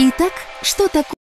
Итак, что такое